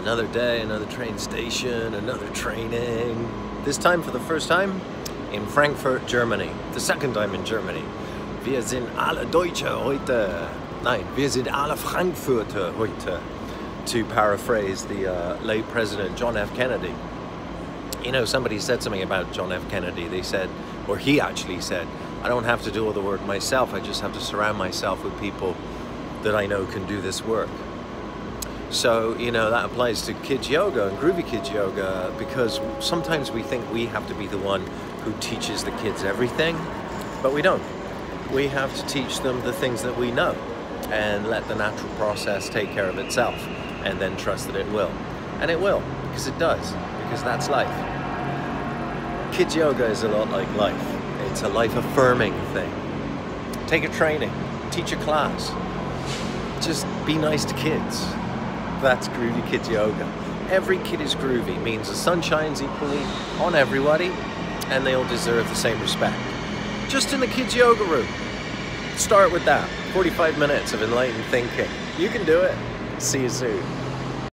Another day, another train station, another training. This time for the first time in Frankfurt, Germany. The second time in Germany. Wir sind alle Deutsche heute. Nein, wir sind alle Frankfurter heute. To paraphrase the uh, late President John F. Kennedy. You know, somebody said something about John F. Kennedy. They said, or he actually said, I don't have to do all the work myself. I just have to surround myself with people that I know can do this work. So, you know, that applies to kids yoga and groovy kids yoga because sometimes we think we have to be the one who teaches the kids everything, but we don't. We have to teach them the things that we know and let the natural process take care of itself and then trust that it will. And it will, because it does, because that's life. Kids yoga is a lot like life. It's a life affirming thing. Take a training, teach a class, just be nice to kids that's Groovy Kids Yoga. Every kid is groovy means the sun shines equally on everybody and they all deserve the same respect. Just in the kids yoga room. Start with that. 45 minutes of enlightened thinking. You can do it. See you soon.